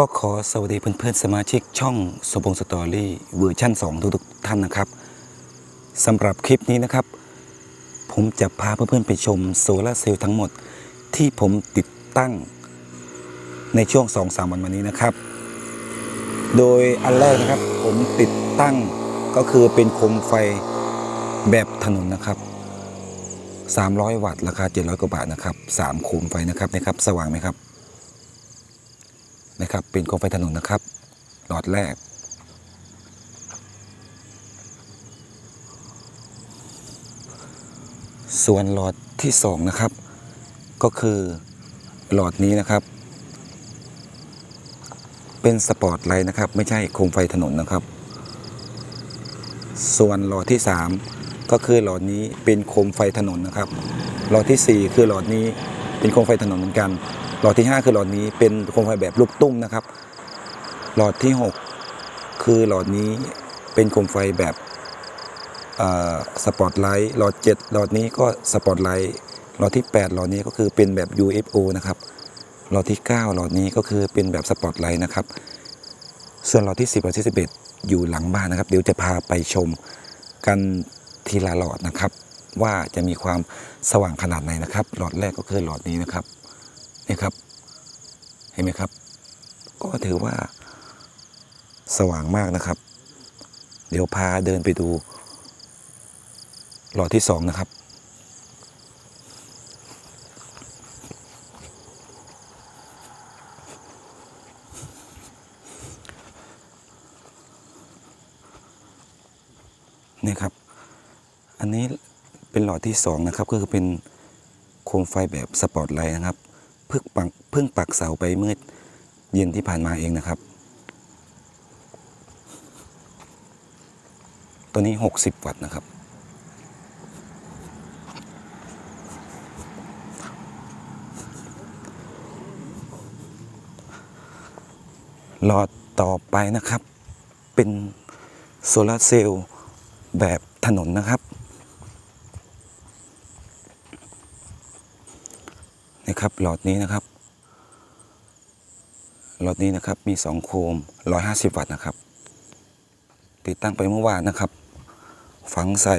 ก็ขอสวัสดีเพื่อนๆสมาชิกช่องสบง Story version 2 ทุกๆท่านนะครับสำหรับคลิปนี้นะครับ ผมจะพาเพื่อนๆไปชมโซลาเซลล์ทั้งหมดที่ผมติดตั้งในช่วง 2-3 วันมานี้นะครับ โดยอันแรกนะครับผมติดตั้งก็คือเป็นโคมไฟแบบถนนนะครับ 300 วัตต์ราคา 700 กว่าบาทนะครับ 3 โคมไฟนะครับนะครับ สว่างไหมครับ นะครับ เป็นโคมไฟถนนนะครับ หลอดแรก ส่วนหลอดที่สองนะครับ ก็คือหลอดนี้นะครับ เป็นสปอร์ตไลท์นะครับ ไม่ใช่โคมไฟถนนนะครับ ส่วนหลอดที่3ก็คือหลอดนี้เป็นโคมไฟถนนนะครับ หลอดทีสี่4คือหลอดนี้เป็นโคมไฟถนนเหมือนกัน หลอดที่ 5 คือหลอดนี้เป็นโคมไฟแบบลูกตุ้มนะครับ หลอดที่ 6 คือหลอดนี้เป็นโคมไฟแบบสปอตไลท์หลอด 7 หลอดนี้ก็สปอตไลท์หลอดที่ 8 หลอดนี้ก็คือเป็นแบบ UFO นะครับหลอดที่ 9 หลอดนี้ก็คือเป็นแบบสปอตไลท์นะครับ ส่วนหลอดที่ 10หลอดที่11 อยู่หลังบ้านนะครับ เดี๋ยวจะพาไปชมกันทีละหลอดนะครับ ว่าจะมีความสว่างขนาดไหนนะครับ หลอดแรกก็คือหลอดนี้นะครับ นี่ครับ เห็นไหมครับ ก็ถือว่าสว่างมากนะครับ เดี๋ยวพาเดินไปดู หลอดที่สองนะครับ นี่ครับ อันนี้เป็นหลอดที่สองนะครับ ก็คือเป็นโคมไฟแบบสปอตไลท์นะครับ พิ่งปักเพิ่งปักเสาไปเมื่อเย็นที่ผ่านมาเองนะครับ ตัวนี้ 60 วัตต์นะครับ หลอดต่อไปนะครับ เป็นโซลาร์เซลล์แบบถนนนะครับ นะครับ หลอดนี้นะครับ หลอดนี้นะครับมี 2 โคม 150 วัตต์นะครับ ติดตั้งไปเมื่อวานนะครับ ฝังใส่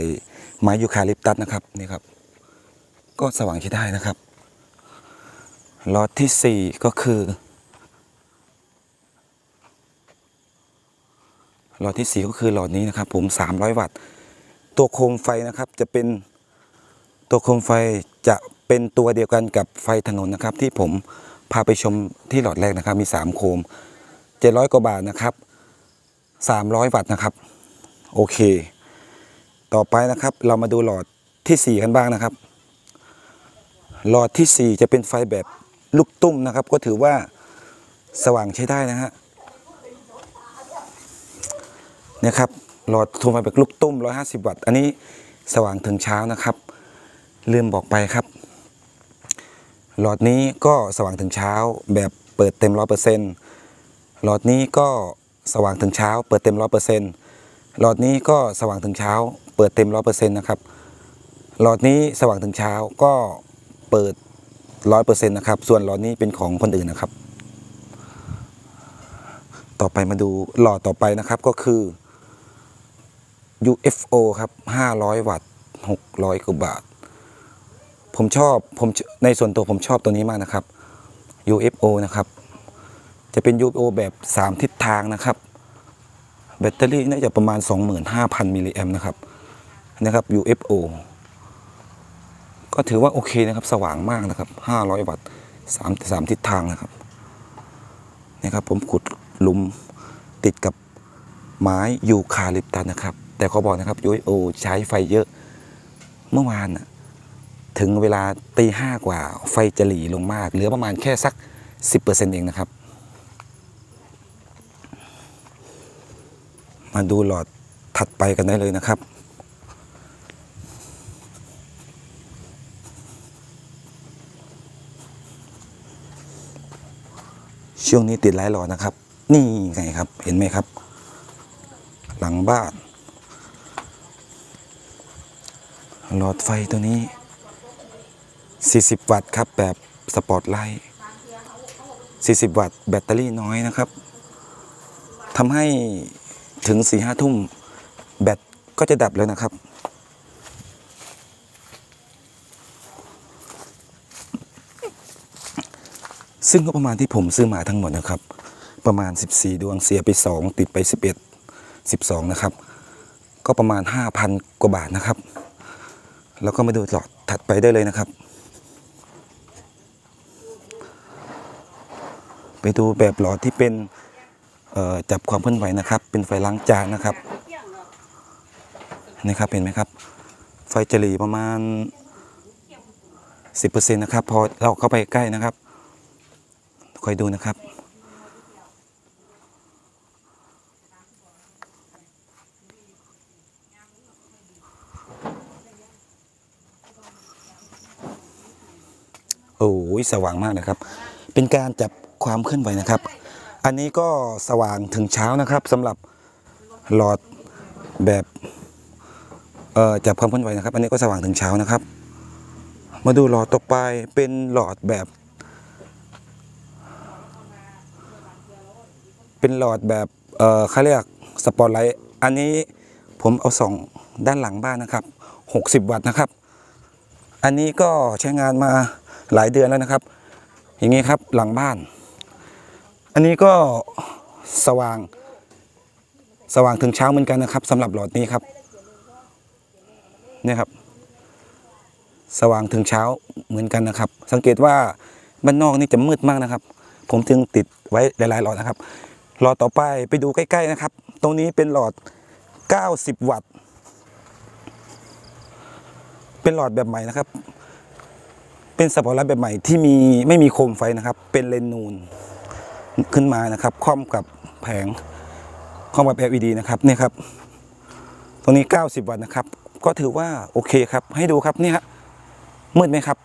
ไม้ยูคาลิปตัสนะครับนี่ครับ ก็สว่างใช้ได้นะครับหลอดที่ 4 ก็คือหลอดที่ 4 ก็คือหลอดนี้นะครับ ผม 300 วัตต์ ตัวโคมไฟนะครับจะเป็นตัวโคมไฟจะ เป็นตัวเดียวกันกับไฟถนนนะครับ ที่ผมพาไปชมที่หลอดแรกนะครับ มี 3 โคม 700 กว่าบาทนะครับ 300 วัตต์นะครับ โอเค ต่อไปนะครับเรามาดูหลอดทีสี่4 กันบ้างนะครับ หลอดทีสี่ 4 จะเป็นไฟแบบลูกตุ้มนะครับ ก็ถือว่าสว่างใช้ได้นะฮะนี่ยครับหลอดโทรมาแบบลูกตุ้ม 150 วัตต์ อันนี้สว่างถึงเช้านะครับ ลืมบอกไปครับ หลอดนี้ก็สว่างถึงเช้าแบบเปิดเต็ม100%หลอดนี้ก็สว่างถึงเช้า เปิดเต็ม100%หลอดนี้ก็สว่างถึงเช้า เปิดเต็ม100%นนะครับ หลอดนี้สว่างถึงเช้าก็เปิด100%นะครับ ส่วนหลอดนี้เป็นของคนอื่นนะครับ ต่อไปมาดูหลอดต่อไปนะครับก็คือ UFO ครับ 500 วัตต์ 600กว่าบาท ผมชอบผมในส่วนตัวผมชอบตัวนี้มากนะครับ UFO นะครับ จะเป็น UFO แบบ 3 ทิศทางนะครับ แบตเตอรี่น่าจะประมาณ 25,000มิลลิแอมนะครับนะครับ UFO ก็ถือว่าโอเคนะครับ สว่างมากนะครับ 500 วัตต์3 3ทิศทางนะครับนี่ครับ ผมขุดหลุมติดกับไม้ยูคาลิปตัสนะครับ แต่เขาบอกนะครับ UFO ใช้ไฟเยอะเมื่อวานน่ะ ถึงเวลาตีห้ากว่าไฟจะหลีลงมาก เหลือประมาณแค่สัก 10%เองนะครับ มาดูหลอดถัดไปกันได้เลยนะครับ ช่วงนี้ติดหลายหลอดนะครับ นี่ไงครับเห็นไหมครับ หลังบ้านหลอดไฟตัวนี้ 40 วัตต์ครับแบบสปอตไลท์40 วัตต์แบตเตอรี่น้อยนะครับทำให้ถึง4ี่ห้าทุ่มแบตก็จะดับแล้วนะครับ ซึ่งก็ประมาณที่ผมซื้อมาทั้งหมดนะครับ ประมาณ 14 ดวงเสียไป 2 ติดไป 11 12 นะครับ ก็ประมาณ 5,000 กว่าบาทนะครับ แล้วก็มาดูหลอดถัดไปได้เลยนะครับ ไปดูแบบหลอดที่เป็นจับความเคลื่อนไหวนะครับ เป็นไฟล้างจานนะครับนี่ครับเห็นไหมครับ ไฟจะหลีประมาณ 10%นะครับ พอเราเข้าไปใกล้นะครับคอยดูนะครับโอ้ยสว่างมากนะครับ เป็นการจับ ความเคลื่อนไหวนะครับ อันนี้ก็สว่างถึงเช้านะครับสำหรับหลอดแบบเอ่อจับความเคลื่อนไหวนะครับ อันนี้ก็สว่างถึงเช้านะครับ มาดูหลอดต่อไปเป็นหลอดแบบ เป็นหลอดแบบเอ่อเขาเรียกสปอตไลท์อันนี้ผมเอาส่องด้านหลังบ้านนะครับ 60 วัตต์นะครับ อันนี้ก็ใช้งานมาหลายเดือนแล้วนะครับ อย่างนี้ครับหลังบ้าน อันนี้ก็สว่าง สว่างถึงเช้าเหมือนกันนะครับสำหรับหลอดนี้ครับเนี่ยครับ สว่างถึงเช้าเหมือนกันนะครับ สังเกตว่าบ้านนอกนี่จะมืดมากนะครับ ผมจึงติดไว้หลายๆหลอดนะครับหลอดต่อไปไปดูใกล้ ๆนะครับ ตรงนี้เป็นหลอด 90 วัตต์ เป็นหลอดแบบใหม่นะครับ เป็นสปอตไลท์แบบใหม่ที่มีไม่มีโคมไฟนะครับ เป็นเลนนูน ขึ้นมานะครับคล่อมกับแผงคล่อมกับ LED นะครับเนี่ยครับตรงนี้ 90 วัตต์นะครับ ก็ถือว่าโอเคครับ ให้ดูครับเนี่ยฮะมืดไหมครับ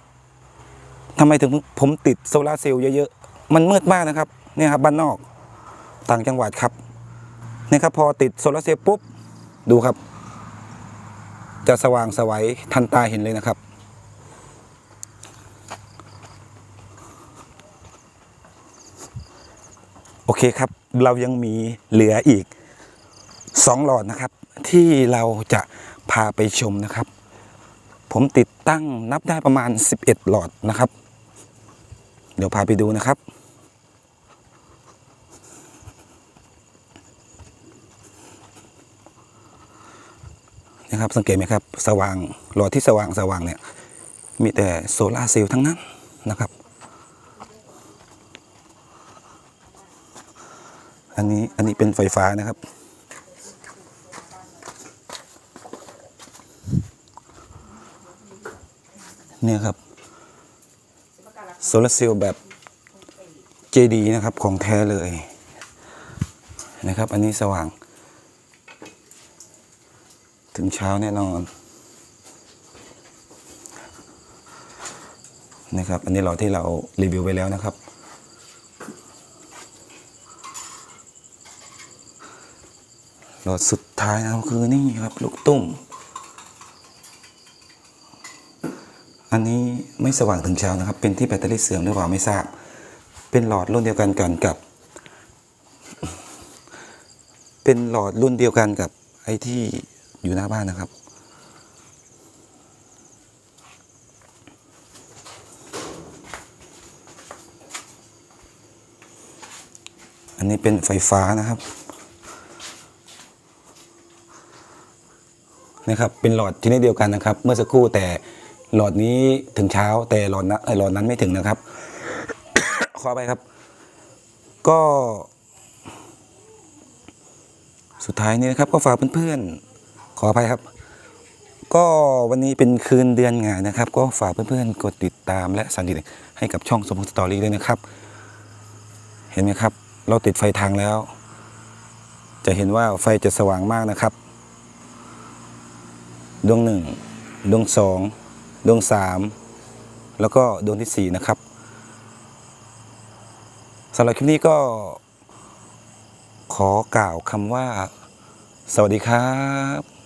ทำไมถึงผมติดโซลาร์เซลล์เยอะๆ มันมืดมากนะครับเนี่ยครับบ้านนอกต่างจังหวัดครับเนี่ยครับพอติดโซลาร์เซลล์ปุ๊บ ดูครับ จะสว่างสวัยทันตาเห็นเลยนะครับ อเคครับ เรายังมีเหลืออีก 2 หลอดนะครับ ที่เราจะพาไปชมนะครับ ผมติดตั้งนับได้ประมาณ 11 หลอดนะครับ เดี๋ยวพาไปดูนะครับนะครับสังเกตไหมครับ สว่างหลอดที่สว่างสว่างเนี่ย มีแต่โซลาร์เซลล์ทั้งนั้นนะครับ อันนี้อันนี้เป็นไฟฟ้านะครับ เนี่ยครับโซลาร์เซลล์แบบ JD นะครับของแท้เลยนะครับ อันนี้สว่าง ถึงเช้าแน่นอนนะครับ อันนี้เราที่เรารีวิวไปแล้วนะครับ หลอดสุดท้ายนะครับคือนี่ครับ ลูกตุ้ม อันนี้ไม่สว่างถึงเช้านะครับ เป็นที่แบตเตอรี่เสื่อมหรือเปล่าไม่ทราบ เป็นหลอดรุ่นเดียวกันกันกับ เป็นหลอดรุ่นเดียวกันกับไอ้ที่อยู่หน้าบ้านนะครับอันนี้เป็นไฟฟ้านะครับ นะครับเป็นหลอดชนิดเดียวกันนะครับ เมื่อสักครู่แต่หลอดนี้ถึงเช้า แต่หลอดนั้นหลอดนั้นไม่ถึงนะครับ ขอไปครับ ก็ สุดท้ายนี้นะครับ ก็ฝากเพื่อนๆขออภัยครับ ก็วันนี้เป็นคืนเดือนงานนะครับ ก็ฝากเพื่อนๆกดติดตามและสั่นดิให้กับช่องสมพงษ์สตอรี่ด้วยนะครับ เห็นไหมครับ เราติดไฟทางแล้ว จะเห็นว่าไฟจะสว่างมากนะครับ ดวงหนึ่งดวงสองดวงสามแล้วก็ดวงที่สี่นะครับสำหรับคลิปนี้ก็ขอกล่าวคำว่า สวัสดีครับ